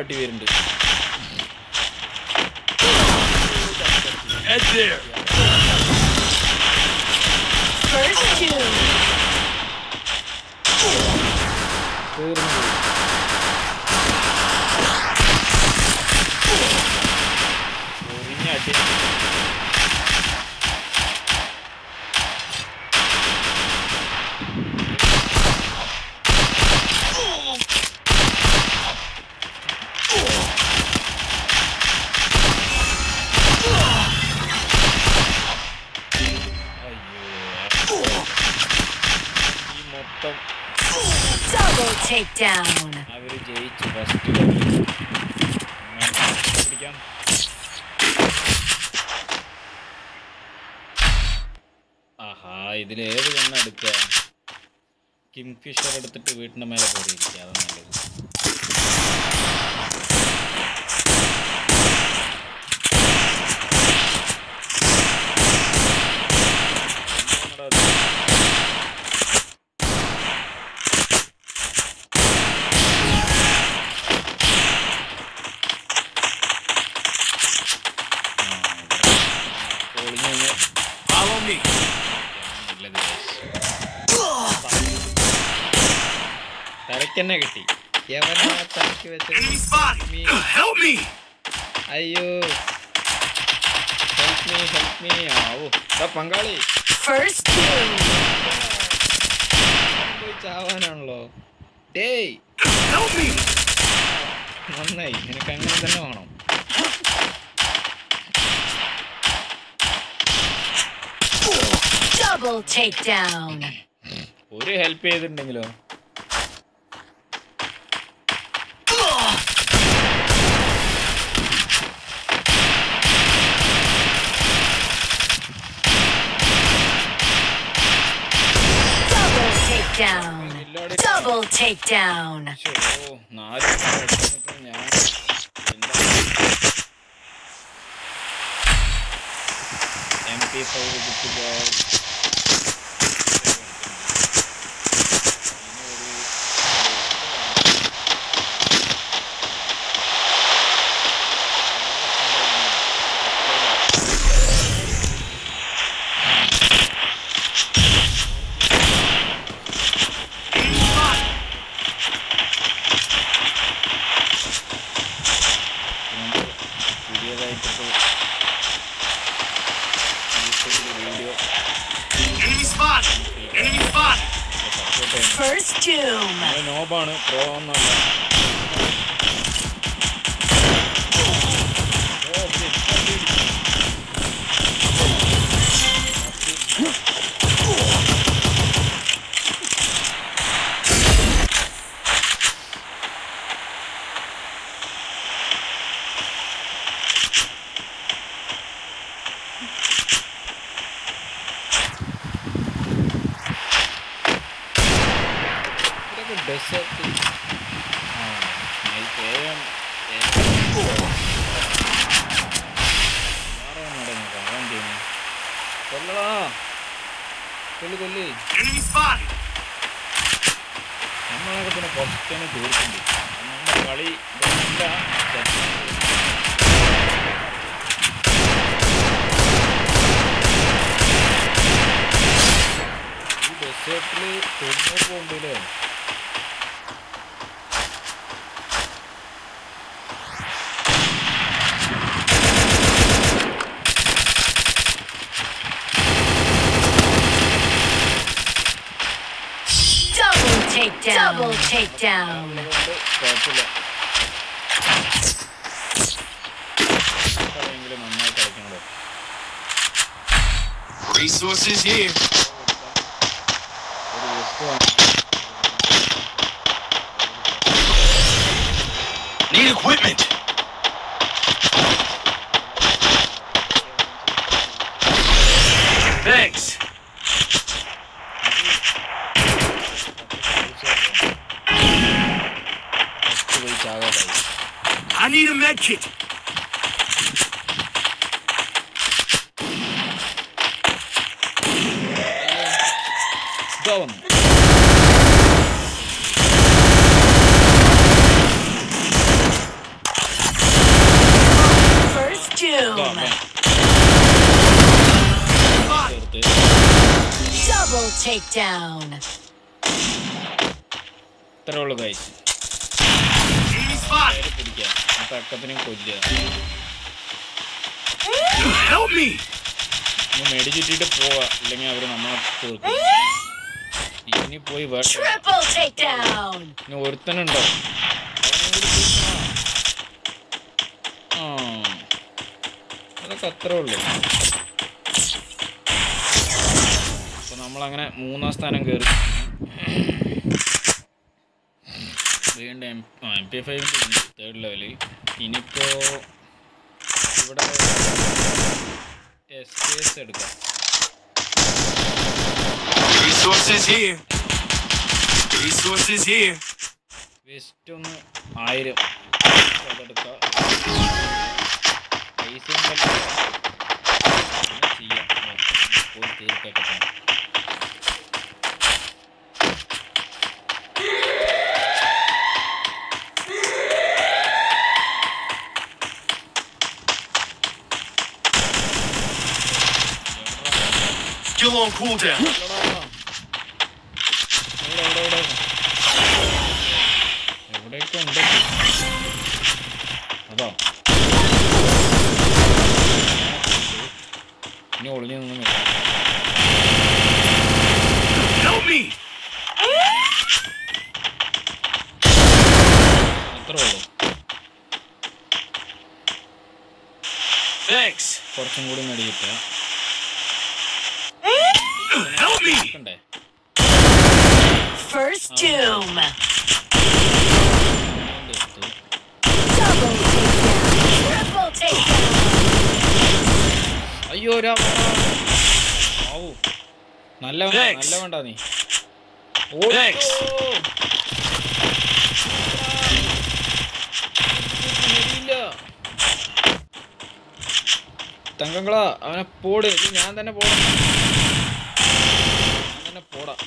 അടി വരുന്നുണ്ട് Head there. first two. തീർന്നു അവർ ജയിച്ചു. ഫസ്റ്റ് ആഹാ ഇതിലേത് കണ്ണ എടുക്കുക കിംഗ് ഫിഷർ എടുത്തിട്ട് വീട്ടിന്റെ മേലെ കയറിയിരിക്കുക. അതാണ് നല്ലത്. തലയ്ക്കെന്നെ കിട്ടി. എവനാ തലയ്ക്ക് വെച്ചത് Enemy. Me. Help me. അയ്യോ. ഹെൽപ്പ് മീ ഹെൽപ്പ് മീ ആവോ. പങ്കാളി. ചാവാനാണല്ലോ. ഡേയ്. Help me. നന്നായി. നിനക്ക് അങ്ങനെ തന്നെ വേണം. Double takedown. ഒരു ഹെൽപ്പ് ചെയ്തിട്ടുണ്ടെങ്കിലോ? takedown. ശ്ശോ, നാല് അടിച്ചിട്ട് ഞാൻ എന്താ എം പി ഫൈവ് നോബാണ്. പ്രോ ഒന്നല്ല Enemy spotted. നമ്മളൊക്കെ പിന്നെ തന്നെ തീർക്കുന്നുണ്ട് നമ്മുടെ കളി ഈ ഡെസേർട്ടിൽ തൊണ്ണൂറ് പോകണ്ടല്ലേ takedown. അതുകൊണ്ട് കുഴപ്പമില്ല കളിയെങ്കിലും നന്നായി കളിക്കണല്ലോ Resources here. ഒരു വെസ്റ്റ് വാങ്ങി Need equipment. need a med kit. ഇതാ വന്നു First ഇതാ doom. വന്നു. Spotted. ചേർത്ത് Double takedown. ഇത്രേ ഉള്ളൂ കൈസ് ആ തക്കത്തിനും കൊല്ലുക. മേടി ചുറ്റിട്ട് പോവാ അല്ലെങ്കിൽ അവർ നമ്മളെ തീർക്കും. ഇനി പോയി വേട്ട Triple takedown. ഇനി ഒരുത്തനുണ്ടോ? ആ. അതൊക്കെ അത്രേ ഉള്ളൂ. അപ്പൊ നമ്മളങ്ങനെ മൂന്നാം സ്ഥാനം കയറി. വീണ്ടും എം ആ എം പി ഫൈവിന്റെ ഉണ്ട് തേർഡ് ലെവലിൽ ഇനിയിപ്പോൾ ഇവിടെ എസ് കെ എസ് എടുക്കാം. Resources here. Resources here. Vest ഒന്ന് ആയിരം അതെടുക്കാം. പൈസയും ചെയ്യാം. Still on cooldown. എവിടെ എവിടെ എവിടെ എവിടെയൊക്കെ ഉണ്ട് അതാ ഇനി ഒളിഞ്ഞു നിന്നും. അത്രേ ഉള്ളൂ. കുറച്ചും കൂടി. ഉണ്ടേ അയ്യോ നല്ല നല്ല വേണ്ടാ നീ. തങ്കങ്ങളാ അവനെ പോട്. ഞാൻ തന്നെ പോടാ ഞാൻ പോടാം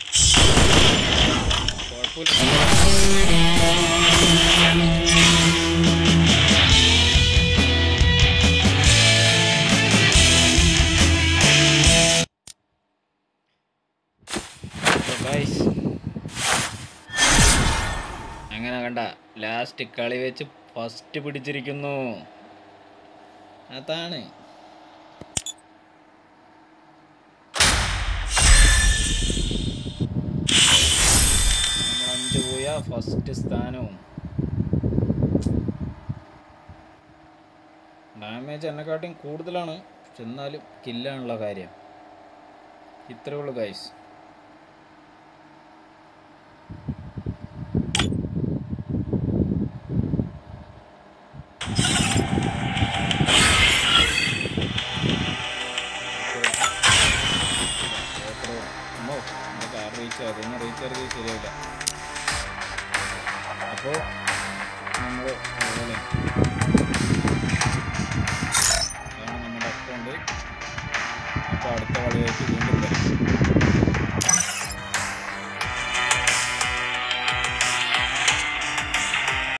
അങ്ങനെ കണ്ട ലാസ്റ്റ് കളി വെച്ച് ഫസ്റ്റ് പിടിച്ചിരിക്കുന്നു. അതാണ് നമ്മൾ അഞ്ച് പോയ ഫസ്റ്റ് സ്ഥാനവും. ഡാമേജ് എന്നെക്കാട്ടിയും കൂടുതലാണ്. ചെന്നാലും കില്ലാണുള്ള കാര്യം. ഇത്രേ ഉള്ളൂ ഗൈസ് അപ്പോൾ നമ്മൾ അങ്ങനെ. നമ്മുടെ അക്കൗണ്ട് അപ്പോൾ അടുത്ത കളിയായിട്ട് വീണ്ടും